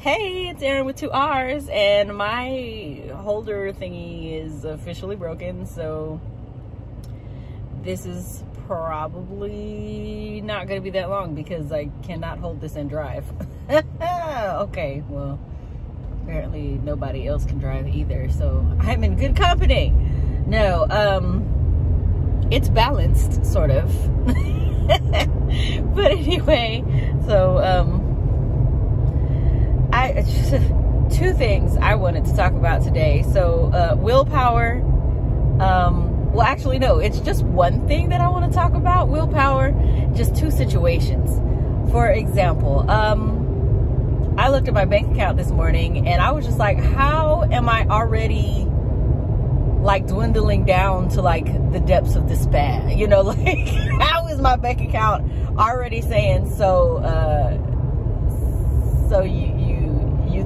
Hey, it's Errin with two R's, and my holder thingy is officially broken, so this is probably not going to be that long because I cannot hold this and drive. okay, well, apparently nobody else can drive either, so I'm in good company. No, um, it's balanced, sort of. but anyway, so, um, I two things I wanted to talk about today. So uh, willpower. Um, well, actually, no. It's just one thing that I want to talk about. Willpower. Just two situations. For example, um, I looked at my bank account this morning and I was just like, how am I already like dwindling down to like the depths of despair? You know, like how is my bank account already saying so? Uh, so you you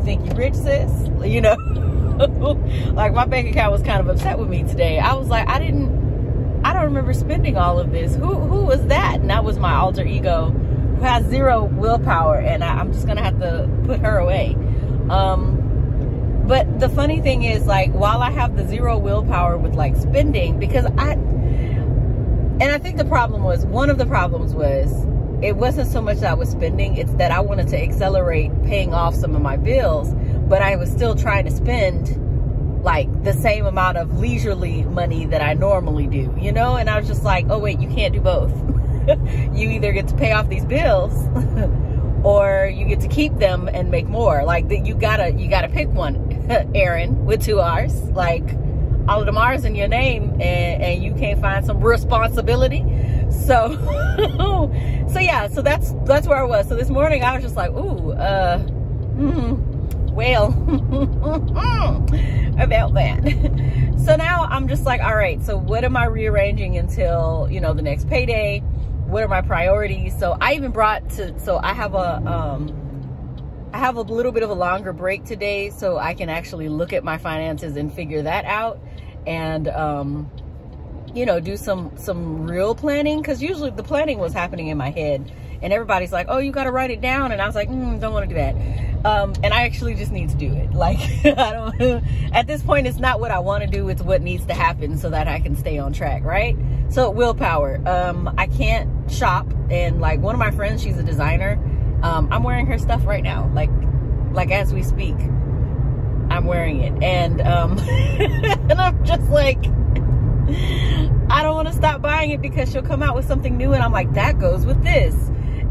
think you rich, sis? You know, like my bank account was kind of upset with me today. I was like, I didn't, I don't remember spending all of this. Who, who was that? And that was my alter ego who has zero willpower, and I, am just gonna have to put her away. Um, but the funny thing is, like, while I have the zero willpower with like spending, because I, and I think the problem was one of the problems was it wasn't so much that I was spending, it's that I wanted to accelerate paying off some of my bills, but I was still trying to spend like the same amount of leisurely money that I normally do, you know? And I was just like, oh wait, you can't do both. you either get to pay off these bills or you get to keep them and make more. Like you gotta, you gotta pick one, Errin, with two R's. Like all of the R's in your name and, and you can't find some responsibility. So, so yeah, so that's, that's where I was. So this morning I was just like, ooh, uh, mm, well, about that. so now I'm just like, all right, so what am I rearranging until, you know, the next payday? What are my priorities? So I even brought to, so I have a, um, I have a little bit of a longer break today so I can actually look at my finances and figure that out and um, you know do some some real planning? Because usually the planning was happening in my head and everybody's like oh you got to write it down and I was like mm, don't want to do that. Um, and I actually just need to do it. Like I don't at this point it's not what I want to do it's what needs to happen so that I can stay on track right? So willpower. Um, I can't shop and like one of my friends she's a designer. Um, I'm wearing her stuff right now like like as we speak I'm wearing it. And, um, and I'm just like, want to stop buying it because she'll come out with something new and I'm like, that goes with this.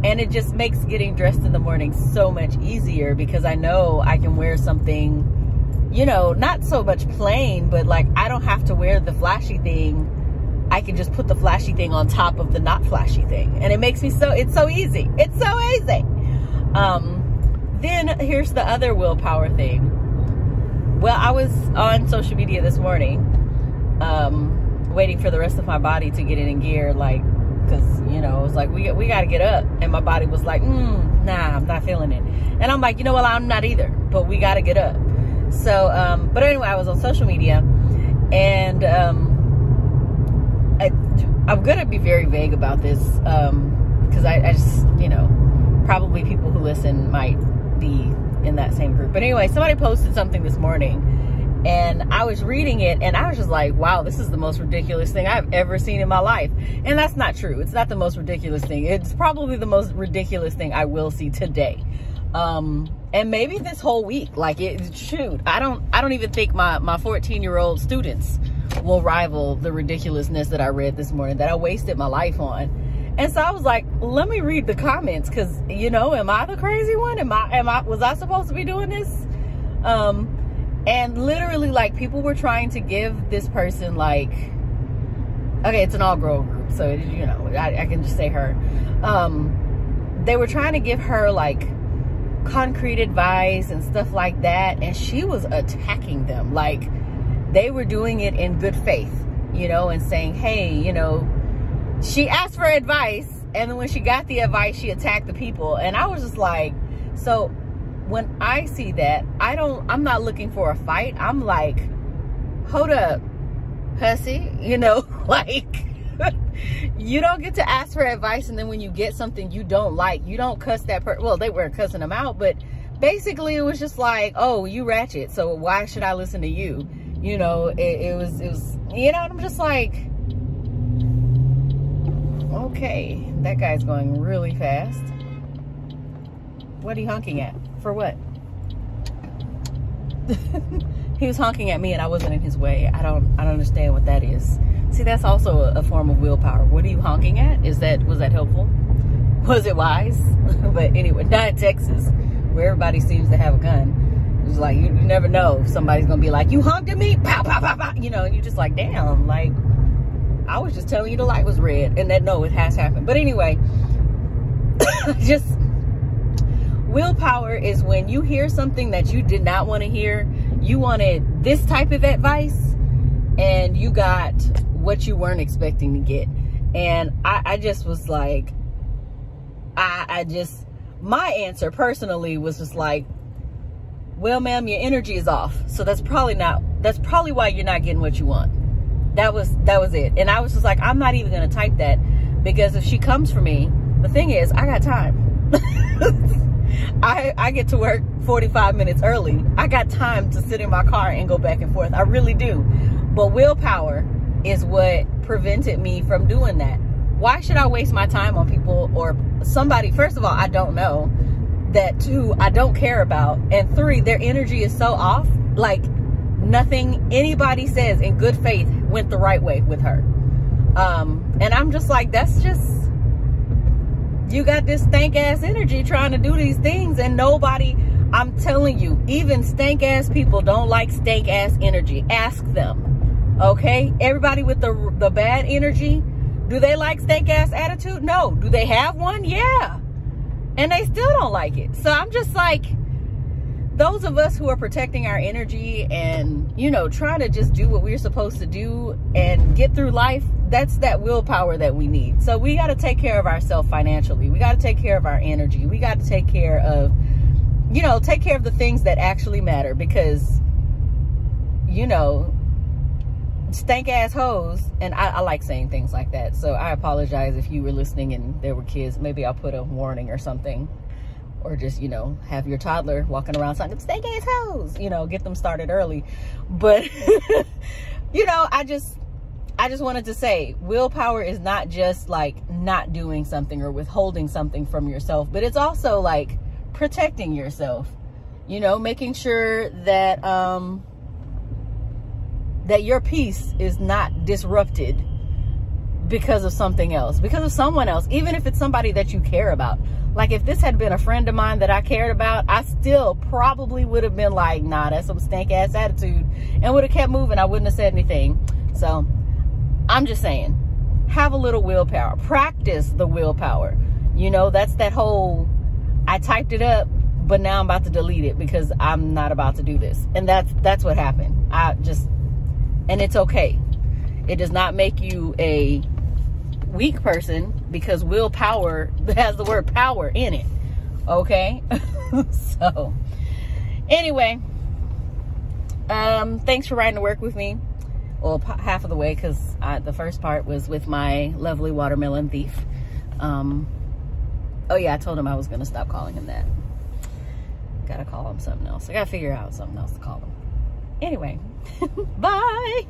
And it just makes getting dressed in the morning so much easier because I know I can wear something, you know, not so much plain, but like I don't have to wear the flashy thing. I can just put the flashy thing on top of the not flashy thing. And it makes me so, it's so easy. It's so easy. Um, then here's the other willpower thing well, I was on social media this morning, um, waiting for the rest of my body to get it in gear, like, because, you know, it was like, we, we got to get up. And my body was like, mm, nah, I'm not feeling it. And I'm like, you know what, I'm not either, but we got to get up. So, um, but anyway, I was on social media and um, I, I'm going to be very vague about this because um, I, I just, you know, probably people who listen might be in that same group. But anyway, somebody posted something this morning and I was reading it and I was just like, wow, this is the most ridiculous thing I've ever seen in my life. And that's not true. It's not the most ridiculous thing. It's probably the most ridiculous thing I will see today. Um, and maybe this whole week, like it, shoot, I don't, I don't even think my, my 14 year old students will rival the ridiculousness that I read this morning that I wasted my life on. And so I was like, let me read the comments because, you know, am I the crazy one? Am I, am I, was I supposed to be doing this? Um, and literally like people were trying to give this person like, okay, it's an all girl group. So, you know, I, I can just say her. Um, they were trying to give her like concrete advice and stuff like that. And she was attacking them. Like they were doing it in good faith, you know, and saying, hey, you know, she asked for advice and then when she got the advice she attacked the people and i was just like so when i see that i don't i'm not looking for a fight i'm like hold up hussy you know like you don't get to ask for advice and then when you get something you don't like you don't cuss that person well they weren't cussing them out but basically it was just like, oh, you ratchet, so why should I listen to you? You know, it, it was, it was, you know, I'm just like, okay, that guy's going really fast. What are you honking at? For what? he was honking at me and I wasn't in his way. I don't, I don't understand what that is. See, that's also a, form of willpower. What are you honking at? Is that, was that helpful? Was it wise? but anyway, not in Texas where everybody seems to have a gun. It's like, you, never know if somebody's to be like, you honked at me? Pow, pow, pow, pow. You know, and you're just like, damn, like, I was just telling you the light was red. And that, no, it has happened. But anyway, just willpower is when you hear something that you did not want to hear. You wanted this type of advice and you got what you weren't expecting to get. And I, I just was like, I, I just, my answer personally was just like, well, ma'am, your energy is off. So that's probably not, that's probably why you're not getting what you want. That was, that was it. And I was just like, I'm not even going to type that because if she comes for me, the thing is, I got time. I, I get to work 45 minutes early. I got time to sit in my car and go back and forth. I really do. But willpower is what prevented me from doing that. Why should I waste my time on people or somebody, first of all, I don't know, that two, I don't care about, and three, their energy is so off, like nothing anybody says in good faith went the right way with her. Um, and I'm just like, that's just, you got this stank ass energy trying to do these things and nobody, I'm telling you, even stank ass people don't like stank ass energy. Ask them. Okay? Everybody with the, the bad energy, do they like stank ass attitude? No. Do they have one? Yeah. And they still don't like it. So I'm just like, those of us who are protecting our energy and, you know, trying to just do what we're supposed to do and get through life, that's that willpower that we need. So we got to take care of ourselves financially. We got to take care of our energy. We got to take care of, you know, take care of the things that actually matter because, you know, stank ass hoes and I, I, like saying things like that so i apologize if you were listening and there were kids maybe i'll put a warning or something or just you know have your toddler walking around saying stank ass hoes you know get them started early. But you know i just i just wanted to say willpower is not just like not doing something or withholding something from yourself but it's also like protecting yourself you know making sure that um that your peace is not disrupted because of something else, because of someone else, even if it's somebody that you care about. Like if this had been a friend of mine that I cared about, I still probably would have been like, nah, that's some stank ass attitude and would have kept moving. I wouldn't have said anything. So I'm just saying, have a little willpower, practice the willpower. You know, that's that whole, I typed it up, but now I'm about to delete it because I'm not about to do this. And that's, that's what happened. I just, and it's okay. It does not make you a weak person because willpower has the word power in it. Okay? so, anyway, um, thanks for riding to work with me. Well, half of the way because the first part was with my lovely watermelon thief. Um, oh, yeah, I told him I was going to stop calling him that. Got to call him something else. I got to figure out something else to call him. Anyway, bye.